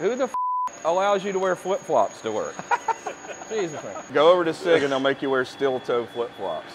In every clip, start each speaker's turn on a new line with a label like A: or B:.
A: Who the allows you to wear flip flops to work? Jesus. Go over to SIG and they'll make you wear steel toe flip flops.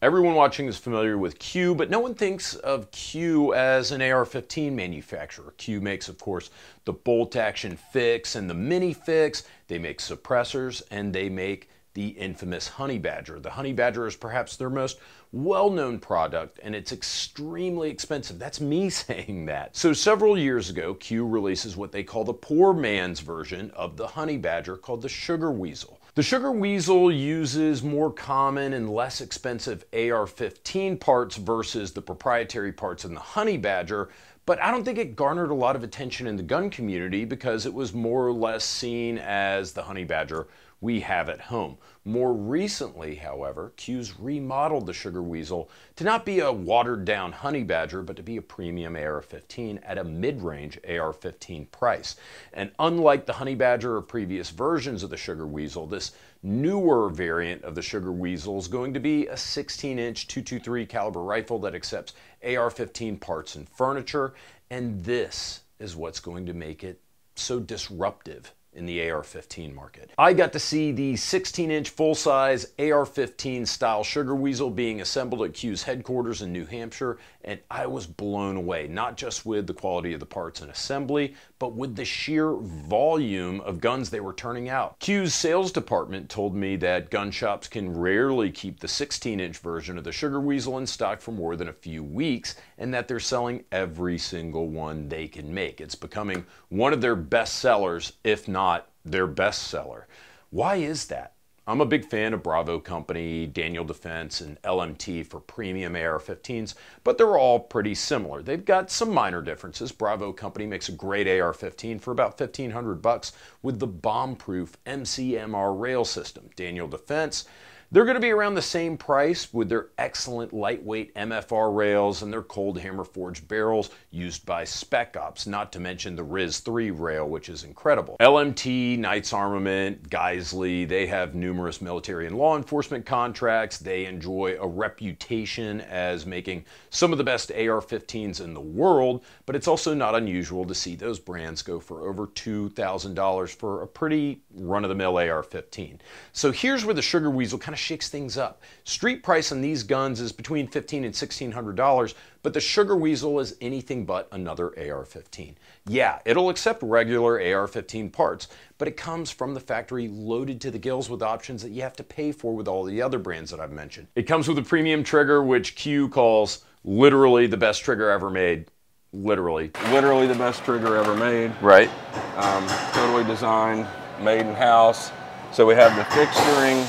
B: Everyone watching is familiar with Q, but no one thinks of Q as an AR-15 manufacturer. Q makes, of course, the bolt action fix and the mini fix. They make suppressors and they make the infamous Honey Badger. The Honey Badger is perhaps their most well-known product and it's extremely expensive. That's me saying that. So several years ago, Q releases what they call the poor man's version of the Honey Badger called the Sugar Weasel. The Sugar Weasel uses more common and less expensive AR-15 parts versus the proprietary parts in the Honey Badger, but I don't think it garnered a lot of attention in the gun community because it was more or less seen as the Honey Badger we have at home. More recently, however, Q's remodeled the Sugar Weasel to not be a watered down Honey Badger, but to be a premium AR-15 at a mid-range AR-15 price. And unlike the Honey Badger or previous versions of the Sugar Weasel, this newer variant of the Sugar Weasel is going to be a 16-inch 223 caliber rifle that accepts AR-15 parts and furniture, and this is what's going to make it so disruptive in the AR-15 market. I got to see the 16-inch full-size AR-15 style Sugar Weasel being assembled at Q's headquarters in New Hampshire, and I was blown away, not just with the quality of the parts and assembly, but with the sheer volume of guns they were turning out. Q's sales department told me that gun shops can rarely keep the 16-inch version of the Sugar Weasel in stock for more than a few weeks, and that they're selling every single one they can make. It's becoming one of their best sellers, if not not their bestseller. Why is that? I'm a big fan of Bravo Company, Daniel Defense, and LMT for premium AR-15s, but they're all pretty similar. They've got some minor differences. Bravo Company makes a great AR-15 for about 1500 bucks with the bomb-proof MCMR rail system. Daniel Defense they're going to be around the same price with their excellent lightweight MFR rails and their cold hammer forged barrels used by Spec Ops, not to mention the RIS 3 rail, which is incredible. LMT, Knights Armament, Geissele, they have numerous military and law enforcement contracts. They enjoy a reputation as making some of the best AR-15s in the world, but it's also not unusual to see those brands go for over $2,000 for a pretty run-of-the-mill AR-15. So here's where the Sugar Weasel kind of shakes things up. Street price on these guns is between $1,500 and $1,600, but the Sugar Weasel is anything but another AR-15. Yeah, it'll accept regular AR-15 parts, but it comes from the factory loaded to the gills with options that you have to pay for with all the other brands that I've mentioned. It comes with a premium trigger, which Q calls literally the best trigger ever made. Literally.
A: Literally the best trigger ever made.
B: Right.
A: Um, totally designed, made in house. So we have the fixturing,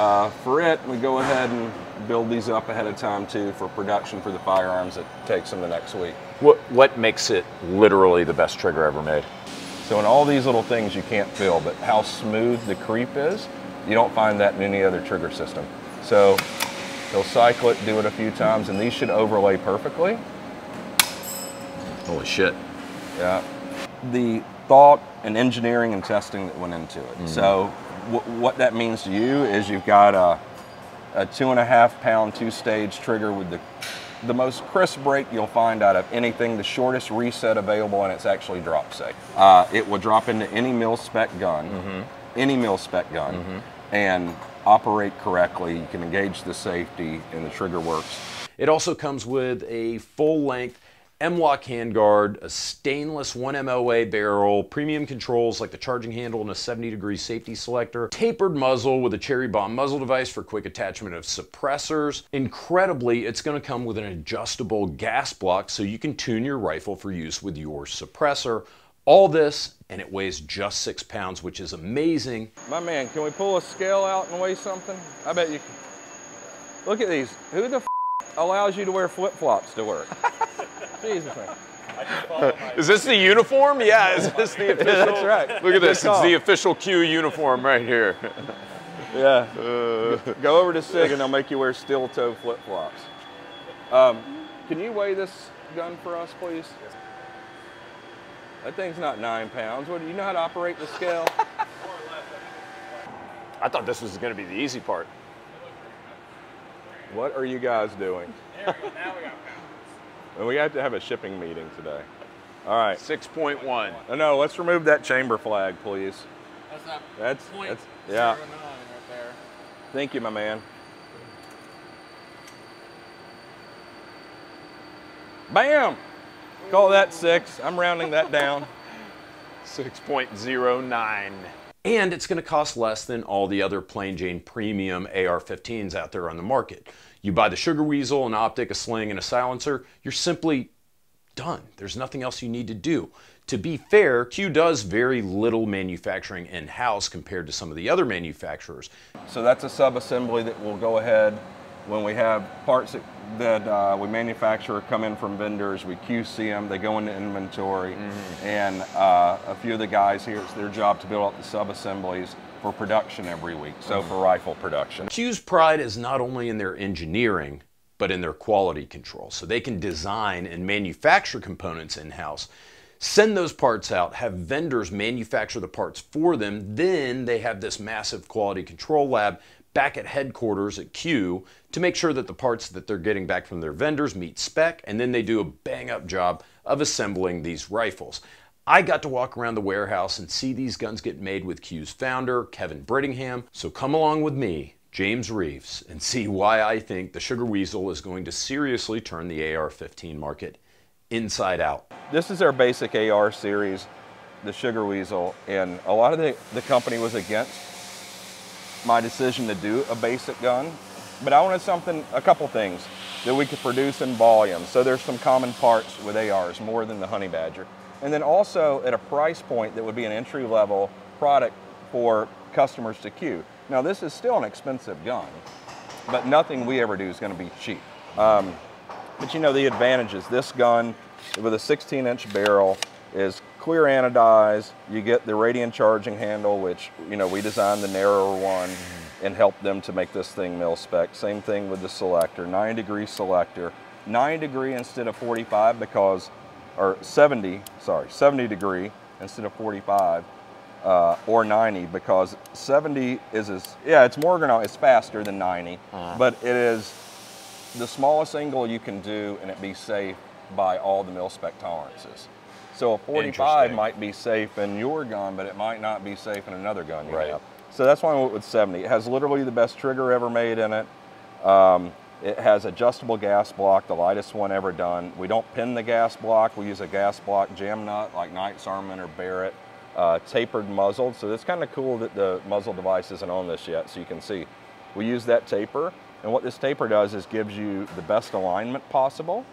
A: uh, for it, we go ahead and build these up ahead of time too for production for the firearms that takes them the next week.
B: What, what makes it literally the best trigger ever made?
A: So in all these little things you can't feel, but how smooth the creep is, you don't find that in any other trigger system. So they'll cycle it, do it a few times, and these should overlay perfectly.
B: Holy shit.
A: Yeah. The thought and engineering and testing that went into it. Mm -hmm. So what that means to you is you've got a, a two and a half pound two stage trigger with the the most crisp break you'll find out of anything, the shortest reset available, and it's actually drop safe. Uh, it will drop into any mil spec gun, mm -hmm. any mil spec gun, mm -hmm. and operate correctly. You can engage the safety, and the trigger works.
B: It also comes with a full length M-LOK handguard, a stainless 1MOA barrel, premium controls like the charging handle and a 70 degree safety selector, tapered muzzle with a cherry bomb muzzle device for quick attachment of suppressors. Incredibly, it's going to come with an adjustable gas block so you can tune your rifle for use with your suppressor. All this, and it weighs just six pounds, which is amazing.
A: My man, can we pull a scale out and weigh something? I bet you can. Look at these. Who the allows you to wear flip-flops to work? Jesus,
B: Is this the uniform? Yeah, is this the official?
A: Yeah, that's right.
B: Look at this, it's the official Q uniform right here.
A: yeah. Uh, Go over to SIG and they'll make you wear steel toe flip-flops. Um, can you weigh this gun for us, please? That thing's not nine pounds. What, do you know how to operate the scale?
B: I thought this was going to be the easy part.
A: What are you guys doing?
C: There we go. Now we got pounds.
A: Well, we have to have a shipping meeting today. All right.
B: 6.1.
A: No, no, let's remove that chamber flag, please.
C: That's that
A: That's,
C: point
A: that's yeah.
C: right there.
A: Thank you, my man. Bam! Call that six. I'm rounding that down.
B: 6.09. And it's going to cost less than all the other plain Jane premium AR-15s out there on the market. You buy the Sugar Weasel, an optic, a sling, and a silencer, you're simply done. There's nothing else you need to do. To be fair, Q does very little manufacturing in-house compared to some of the other manufacturers.
A: So that's a sub-assembly that will go ahead when we have parts that, that uh, we manufacture come in from vendors. We QC them. They go into inventory, and uh, a few of the guys here, it's their job to build up the sub-assemblies for production every week. So for rifle production.
B: Q's pride is not only in their engineering, but in their quality control. So they can design and manufacture components in-house, send those parts out, have vendors manufacture the parts for them, then they have this massive quality control lab back at headquarters at Q to make sure that the parts that they're getting back from their vendors meet spec, and then they do a bang up job of assembling these rifles. I got to walk around the warehouse and see these guns get made with Q's founder, Kevin Brittingham. So come along with me, James Reeves, and see why I think the Sugar Weasel is going to seriously turn the AR 15 market inside out.
A: This is our basic AR series, the Sugar Weasel, and a lot of the, the company was against my decision to do a basic gun, but I wanted something, a couple things that we could produce in volume. So there's some common parts with ARs, more than the Honey Badger. And then also at a price point that would be an entry level product for customers to Q. Now this is still an expensive gun, but nothing we ever do is gonna be cheap. Um, but you know the advantages. This gun with a 16 inch barrel is clear anodized. You get the Radian charging handle, which you know we designed the narrower one and helped them to make this thing mil spec. Same thing with the selector, 9 degree selector. 9 degree instead of 45 because, or 70, sorry, 70 degree instead of 45. Uh, or 90 because 70 is as yeah it's more ergonomic it's faster than 90 but it is the smallest angle you can do and it be safe by all the mil spec tolerances. So a 45 might be safe in your gun, but it might not be safe in another gun you
B: Right.
A: have. So that's why I went with 70. It has literally the best trigger ever made in it. Um, it has adjustable gas block, the lightest one ever done. We don't pin the gas block. We use a gas block jam nut like Knight's Armament or Barrett, uh, tapered muzzled. So it's kind of cool that the muzzle device isn't on this yet, so you can see. We use that taper, and what this taper does is gives you the best alignment possible,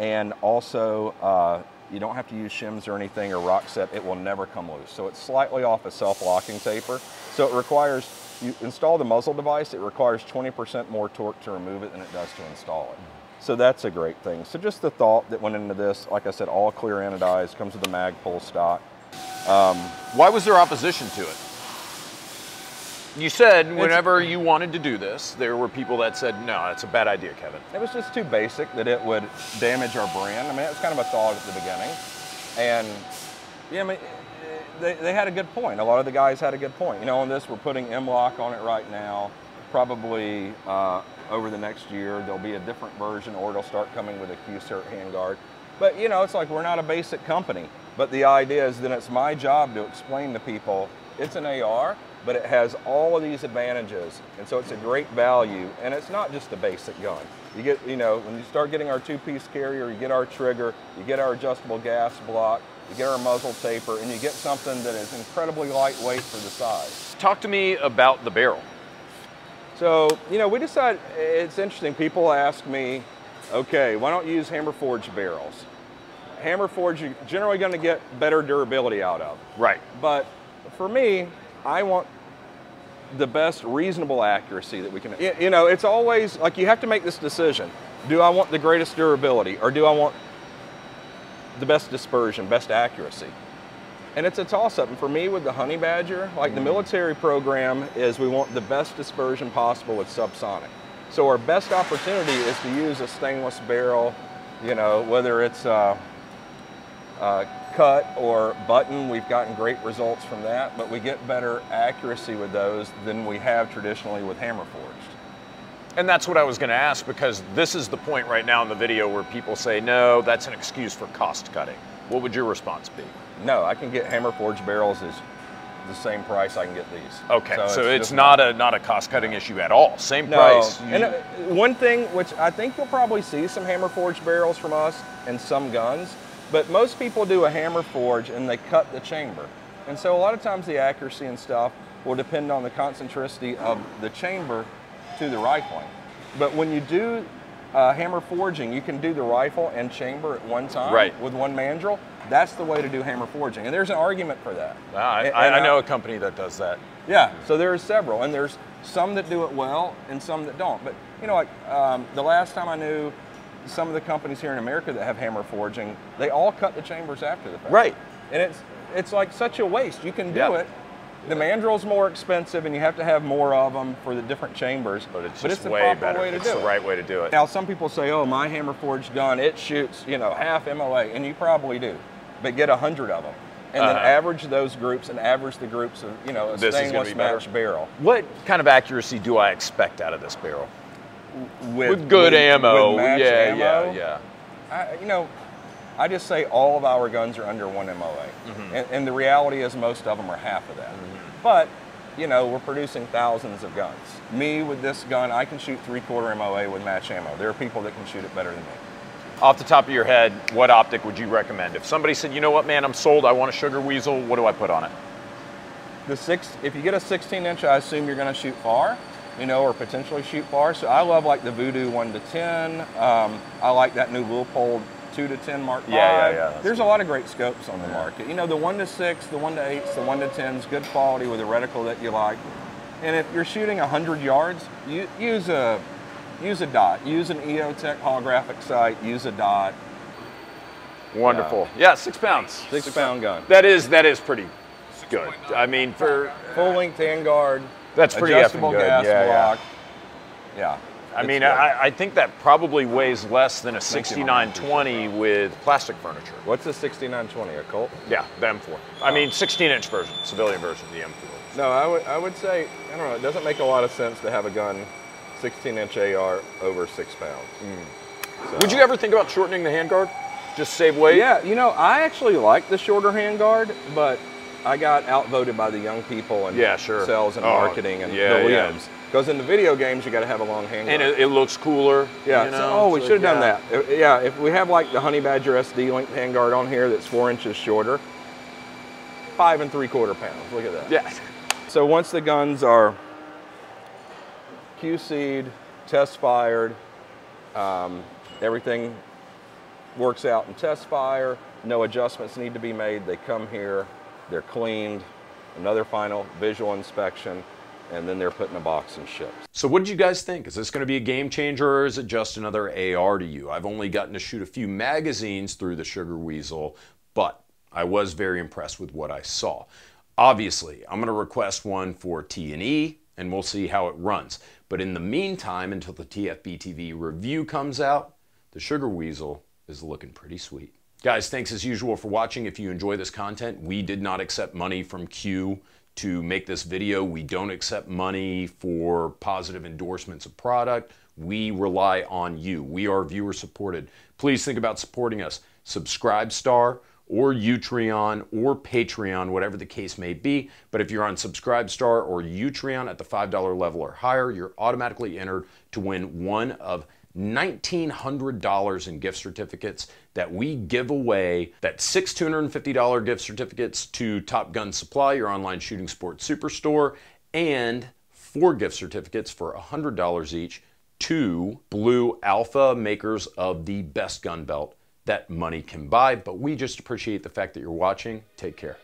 A: and also uh, you don't have to use shims or anything or Rocksett. It will never come loose. So it's slightly off a self-locking taper. So it requires, you install the muzzle device, it requires 20% more torque to remove it than it does to install it. So that's a great thing. So just the thought that went into this, like I said, all clear anodized, comes with the Magpul stock.
B: Um, why was there opposition to it? You said whenever you wanted to do this, there were people that said, no, that's a bad idea, Kevin.
A: It was just too basic that it would damage our brand. I mean, it was kind of a thought at the beginning. And, yeah, I mean, they, they had a good point. A lot of the guys had a good point. You know, on this, we're putting M-LOK on it right now. Probably uh, over the next year, there'll be a different version or it'll start coming with a Q-Cert handguard. But, you know, it's like we're not a basic company. But the idea is that it's my job to explain to people it's an AR, but it has all of these advantages. And so it's a great value. And it's not just a basic gun. You get, you know, when you start getting our two-piece carrier, you get our trigger, you get our adjustable gas block, you get our muzzle taper, and you get something that is incredibly lightweight for the size.
B: Talk to me about the barrel.
A: So, you know, we decided, it's interesting, people ask me, okay, why don't you use hammer forged barrels? Hammer forged, you're generally gonna get better durability out of.
B: Right.
A: But for me, I want the best reasonable accuracy that we can. You know, it's always like you have to make this decision. Do I want the greatest durability or do I want the best dispersion, best accuracy? And it's a toss up. And for me, with the Honey Badger, like the military program is we want the best dispersion possible with subsonic. So our best opportunity is to use a stainless barrel, you know, whether it's uh, uh, cut or button, we've gotten great results from that, but we get better accuracy with those than we have traditionally with hammer forged.
B: And that's what I was going to ask because this is the point right now in the video where people say, no, that's an excuse for cost cutting. What would your response be?
A: No, I can get hammer forged barrels as the same price I can get these.
B: Okay, so, it's,
A: just
B: not a not a cost cutting issue at all. Same
A: No,
B: price.
A: and uh, one thing which I think you'll probably see some hammer forged barrels from us and some guns, but most people do a hammer forge and they cut the chamber. And so a lot of times the accuracy and stuff will depend on the concentricity of the chamber to the rifling. But when you do uh, hammer forging, you can do the rifle and chamber at one time
B: Right.
A: with one mandrel. That's the way to do hammer forging. And there's an argument for that.
B: Ah, I,
A: And-
B: I,
A: and
B: I know a company that does that.
A: yeah, so there are several, and there's some that do it well and some that don't. But you know, like um, the last time I knew, some of the companies here in America that have hammer forging, they all cut the chambers after the fact.
B: Right.
A: And it's it's like such a waste. You can do
B: Yeah.
A: it. The mandrel's more expensive, and you have to have more of them for the different chambers.
B: But it's just
A: the
B: way better.
A: way to
B: it's the
A: it.
B: right way to do it.
A: Now, some people say, "Oh, my hammer forged gun, it shoots, you know, half MOA," and you probably do, but get a hundred of them, and then
B: Uh-huh.
A: average those groups and average the groups of, you know, a
B: This
A: stainless
B: be
A: match barrel
B: What kind of accuracy do I expect out of this barrel?
A: With,
B: With good
A: with-
B: ammo.
A: with
B: yeah,
A: ammo.
B: yeah, yeah.
A: I, you know, I just say all of our guns are under one MOA,
B: Mm-hmm.
A: and, and the reality is most of them are half of that. But you know, we're producing thousands of guns. Me with this gun, I can shoot three quarter MOA with match ammo. There are people that can shoot it better than me.
B: Off the top of your head, what optic would you recommend? If somebody said, you know what, man, I'm sold, I want a sugar weasel, what do I put on it?
A: The six, if you get a 16 inch, I assume you're going to shoot far, you know, or potentially shoot far. So I love like the Vudu 1 to 10. Um, I like that new Leupold 2 to 10 Mark 5.
B: Yeah, yeah, yeah,
A: There's a lot of great scopes on the market. You know, the 1 to 6, the 1 to 8s, the 1 to 10s, good quality with a reticle that you like. And if you're shooting 100 yards, you, use a use a dot. Use an EOTech holographic sight. Use a dot.
B: Wonderful. Yeah, six pounds.
A: Six pound gun.
B: That is that is pretty good. I mean, for
A: Full length handguard.
B: That's pretty
A: adjustable
B: effing good.
A: gas
B: Yeah, yeah.
A: block. Yeah.
B: I
A: it's
B: mean. I, I think that probably weighs less than a
A: Thank you, Mom.
B: 6920 with plastic furniture.
A: What's the 6920? A Colt?
B: Yeah, the M4. I mean, 16 inch version, civilian version, of the M4.
A: No, I would I would say I don't know. It doesn't make a lot of sense to have a gun, 16 inch AR over six pounds. Mm. So-
B: Would you ever think about shortening the handguard? Just save weight?
A: Yeah, you know, I actually like the shorter handguard, but I got outvoted by the young people and
B: Yeah, sure.
A: sales and
B: Oh,
A: marketing and
B: yeah,
A: the
B: yeah.
A: limbs. Because in the video games, you got to have a long handguard.
B: And it, it looks cooler.
A: yeah.
B: you
A: so- oh, we
B: so,
A: should have done
B: yeah.
A: that. Yeah. If we have like the Honey Badger SD length handguard on here, that's four inches shorter. Five and three quarter pounds. Look at that.
B: Yeah.
A: So once the guns are QC'd, test fired, um, everything works out in test fire, no adjustments need to be made. They come here, they're cleaned, another final visual inspection, and then they're put in a box and shipped.
B: So, what did you guys think? Is this going to be a game changer or is it just another AR to you? I've only gotten to shoot a few magazines through the Sugar Weasel, but I was very impressed with what I saw. Obviously, I'm going to request one for T&E and we'll see how it runs. But in the meantime, until the TFB TV review comes out, the Sugar Weasel is looking pretty sweet. Guys, thanks as usual for watching. If you enjoy this content, we did not accept money from Q to make this video. We don't accept money for positive endorsements of product. We rely on you. We are viewer supported. Please think about supporting us. Subscribe Star or Utreon or Patreon, whatever the case may be. But if you're on Subscribe Star or Utreon at the $5 level or higher, you're automatically entered to win one of $1,900 in gift certificates that we give away. That's six $250 gift certificates to Top Gun Supply, your online shooting sports superstore, and four gift certificates for $100 each to Blue Alpha, makers of the best gun belt that money can buy. But we just appreciate the fact that you're watching. Take care.